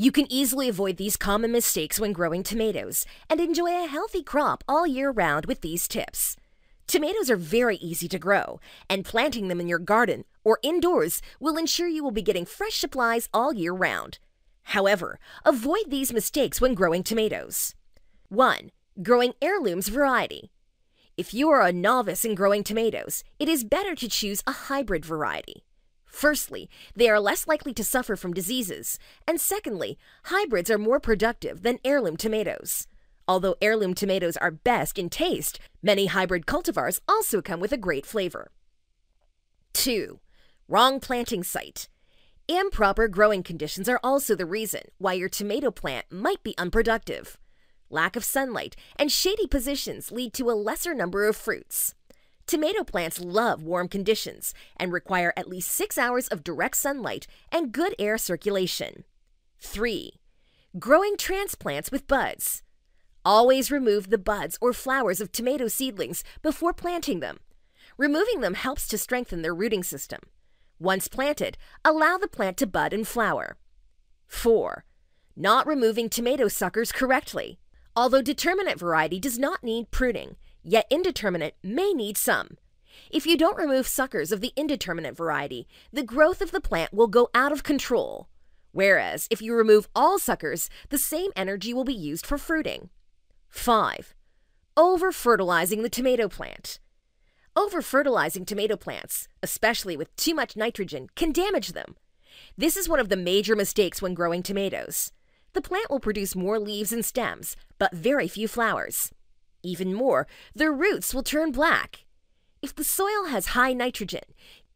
You can easily avoid these common mistakes when growing tomatoes and enjoy a healthy crop all year round with these tips. Tomatoes are very easy to grow, and planting them in your garden or indoors will ensure you will be getting fresh supplies all year round. However, avoid these mistakes when growing tomatoes. 1. Growing heirlooms variety. If you are a novice in growing tomatoes, it is better to choose a hybrid variety. Firstly, they are less likely to suffer from diseases, and secondly, hybrids are more productive than heirloom tomatoes. Although heirloom tomatoes are best in taste, many hybrid cultivars also come with a great flavor. 2. Wrong planting site. Improper growing conditions are also the reason why your tomato plant might be unproductive. Lack of sunlight and shady positions lead to a lesser number of fruits. Tomato plants love warm conditions and require at least six hours of direct sunlight and good air circulation. 3. Growing transplants with buds. Always remove the buds or flowers of tomato seedlings before planting them. Removing them helps to strengthen their rooting system. Once planted, allow the plant to bud and flower. 4. Not removing tomato suckers correctly. Although determinate variety does not need pruning, yet indeterminate may need some. If you don't remove suckers of the indeterminate variety, the growth of the plant will go out of control. Whereas, if you remove all suckers, the same energy will be used for fruiting. 5. Over fertilizing the tomato plant. Over fertilizing tomato plants, especially with too much nitrogen, can damage them. This is one of the major mistakes when growing tomatoes. The plant will produce more leaves and stems, but very few flowers. Even more, their roots will turn black. If the soil has high nitrogen,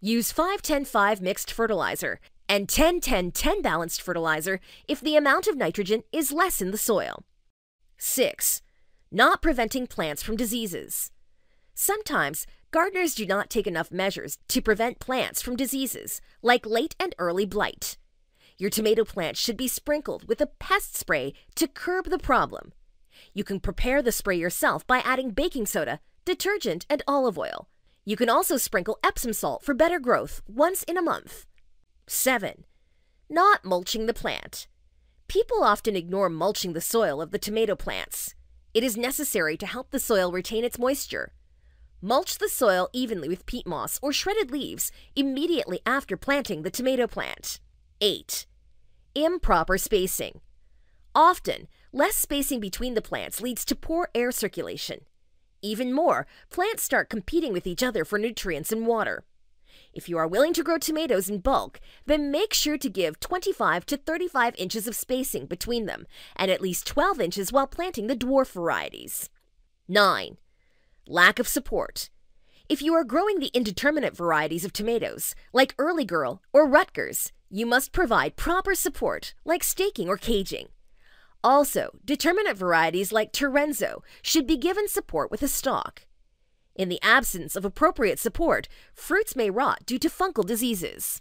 use 5-10-5 mixed fertilizer and 10-10-10 balanced fertilizer if the amount of nitrogen is less in the soil. 6. Not preventing plants from diseases. Sometimes, gardeners do not take enough measures to prevent plants from diseases, like late and early blight. Your tomato plants should be sprinkled with a pest spray to curb the problem. You can prepare the spray yourself by adding baking soda, detergent, and olive oil. You can also sprinkle Epsom salt for better growth once in a month. 7. Not mulching the plant. People often ignore mulching the soil of the tomato plants. It is necessary to help the soil retain its moisture. Mulch the soil evenly with peat moss or shredded leaves immediately after planting the tomato plant. 8. Improper spacing. Often, less spacing between the plants leads to poor air circulation. Even more, plants start competing with each other for nutrients and water. If you are willing to grow tomatoes in bulk, then make sure to give 25 to 35 inches of spacing between them and at least 12 inches while planting the dwarf varieties. 9. Lack of support. If you are growing the indeterminate varieties of tomatoes, like Early Girl or Rutgers, you must provide proper support, like staking or caging. Also, determinate varieties like Torenzo should be given support with a stalk. In the absence of appropriate support, fruits may rot due to fungal diseases.